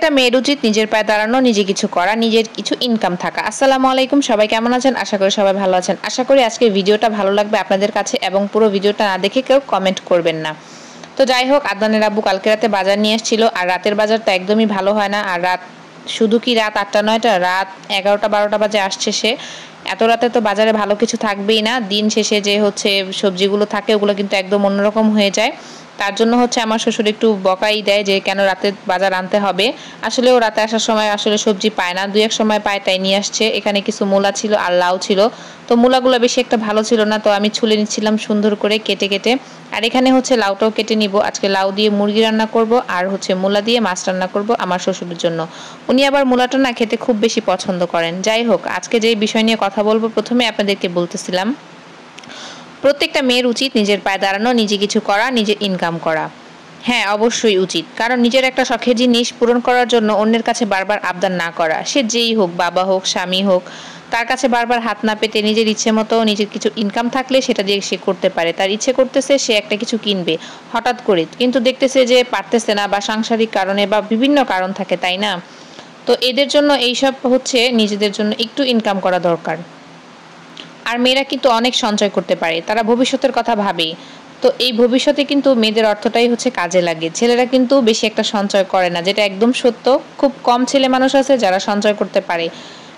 প্রত্যেকটা মেয়ের উচিত নিজের পায়ে দাঁড়ানো, নিজে কিছু করা, নিজের কিছু ইনকাম থাকা। আসসালামু আলাইকুম, সবাই কেমন আছেন? আশা করি সবাই ভালো আছেন। আশা করি আজকে ভিডিওটা ভালো লাগবে আপনাদের কাছে এবং পুরো ভিডিওটা না দেখে কেউ কমেন্ট করবেন না। তো যাই হোক আদানের আব্বু কালকে রাতে বাজার নিয়ে এসেছিল আর রাতের বাজার তো একদমই ভালো হয় না। আর রাত, শুধু কি রাত আটটা, নয়টা? রাত এগারোটা, বারোটা বাজে আসছে সে। এত রাতে তো বাজারে ভালো কিছু থাকবেই না। দিন শেষে যে হচ্ছে সবজিগুলো থাকে, ওগুলো কিন্তু একদম অন্যরকম হয়ে যায়। তার জন্য হচ্ছে আমার শ্বশুর একটু বকাই দেয় যে কেন রাতে বাজার আনতে হবে। আসলে ও রাতে আসার সময় আসলে সবজি পায় না। দুই এক সময় পায়, তাই নিয়ে আসছে। এখানে কিছু মূলা ছিল আর লাউ ছিল। তো মূলাগুলো বেশি একটা ভালো ছিল না, তো আমি ছুলে নিচ্ছিলাম সুন্দর করে কেটে কেটে। আর এখানে হচ্ছে লাউটাও কেটে নিব। আজকে লাউ দিয়ে মুরগি রান্না করব আর হচ্ছে মূলা দিয়ে মাছ রান্না করব আমার শ্বশুরের জন্য। উনি আবার মূলাটা না খেতে খুব বেশি পছন্দ করেন। যাই হোক, আজকে যে বিষয় নিয়ে কথা বলব, প্রথমে আপনাদেরকে বলতেছিলাম প্রত্যেকটা মেয়ের উচিত নিজের পায়ে দাঁড়ানো, নিজে কিছু করা, নিজে ইনকাম করা। হ্যাঁ অবশ্যই উচিত। কারণ নিজের একটা শখের জিনিস পূরণ করার জন্য অন্যের কাছে বারবার আবদার না করা। সে যেই হোক, বাবা হোক, স্বামী হোক, তার কাছে বারবার হাত না পেতে নিজের ইচ্ছে মতো নিজের কিছু ইনকাম থাকলে সেটা দিয়ে সে করতে পারে। তার ইচ্ছে করতেছে সে একটা কিছু কিনবে, হঠাৎ করে। কিন্তু দেখতেছে যে পারতেছে না বা সাংসারিক কারণে বা বিভিন্ন কারণ থাকে, তাই না? তো এদের জন্য এইসব হচ্ছে নিজেদের জন্য একটু ইনকাম করা দরকার। আর মেয়েরা কিন্তু অনেক সঞ্চয় করতে পারে, তারা ভবিষ্যতের কথা ভাবে। তো এই ভবিষ্যতে কিন্তু মেয়েদের অর্থটাই হচ্ছে কাজে লাগে। ছেলেরা কিন্তু বেশি একটা সঞ্চয় করে না, যেটা একদম সত্য। খুব কম ছেলে মানুষ আছে যারা সঞ্চয় করতে পারে।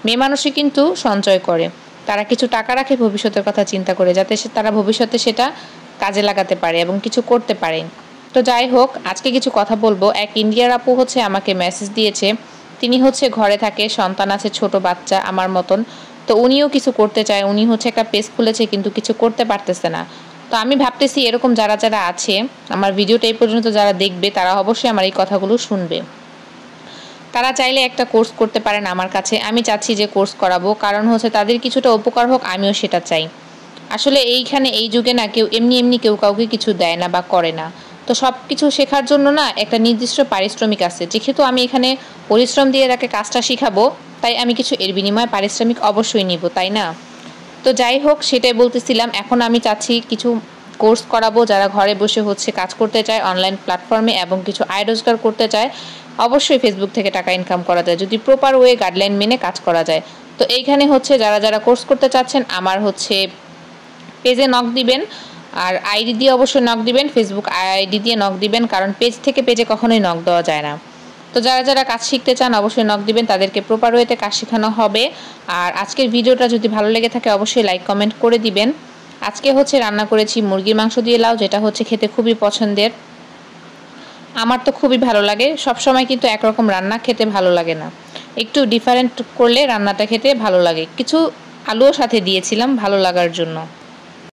মেয়ে মানুষই কিন্তু সঞ্চয় করে। তারা কিছু টাকা রাখে ভবিষ্যতের কথা চিন্তা করে, যাতে সে, তারা ভবিষ্যতে সেটা কাজে লাগাতে পারে এবং কিছু করতে পারে। তো যাই হোক, আজকে কিছু কথা বলব। এক ইন্ডিয়ার আপু হচ্ছে আমাকে মেসেজ দিয়েছে। তিনি হচ্ছে ঘরে থাকে, সন্তান আছে, ছোট বাচ্চা আমার মতন। তো উনিও কিছু করতে চায়, উনি হচ্ছে একটা পেজ খুলেছে কিন্তু কিছু করতে পারতেছে না। তো আমি ভাবতেছি এরকম যারা যারা আছে, আমার ভিডিওটা এই পর্যন্ত যারা দেখবে, তারা অবশ্যই আমার এই কথাগুলো শুনবে। তারা চাইলে একটা কোর্স করতে পারেন আমার কাছে, আমি চাচ্ছি যে কোর্স করাবো, কারণ হচ্ছে তাদের কিছুটা উপকার হোক, আমিও সেটা চাই। আসলে এইখানে, এই যুগে না কেউ, এমনি এমনি কেউ কাউকে কিছু দেয় না বা করে না। তো সব কিছু শেখার জন্য না একটা নির্দিষ্ট পারিশ্রমিক আছে, যেহেতু আমি এখানে পরিশ্রম দিয়ে তাকে কাজটা শিখাবো তাই আমি কিছু এর বিনিময়ে পারিশ্রমিক অবশ্যই নিব, তাই না? তো যাই হোক, সেটাই বলতেছিলাম, এখন আমি চাচ্ছি কিছু কোর্স করাবো, যারা ঘরে বসে হচ্ছে কাজ করতে চায়, অনলাইন প্ল্যাটফর্মে এবং কিছু আয় রোজগার করতে চায়, অবশ্যই ফেসবুক থেকে টাকা ইনকাম করা যায়, যদি প্রপার ওয়ে গাইডলাইন মেনে কাজ করা যায়। তো এইখানে হচ্ছে যারা যারা কোর্স করতে চাচ্ছেন, আমার হচ্ছে পেজে নক দিবেন, আর আইডি দিয়ে অবশ্যই নক দিবেন ফেসবুক আইডি দিয়ে নক দিবেন, কারণ পেজ থেকে পেজে কখনোই নক দেওয়া যায় না। তো যারা যারা কাজ শিখতে চান, অবশ্যই নক দিবেন। তাদেরকে প্রপার ওয়েতে কাজ শেখানো হবে। আর আজকের ভিডিওটা যদি ভালো লেগে থাকে, অবশ্যই লাইক কমেন্ট করে দিবেন। আজকে হচ্ছে রান্না করেছি মুরগির মাংস দিয়ে লাউ, যেটা হচ্ছে খেতে খুবই পছন্দের। আমার তো খুবই ভালো লাগে। সব সময় কিন্তু একরকম রান্না খেতে ভালো লাগে না। একটু ডিফারেন্ট করলে রান্নাটা খেতে ভালো লাগে। কিছু আলুও সাথে দিয়েছিলাম ভালো লাগার জন্য।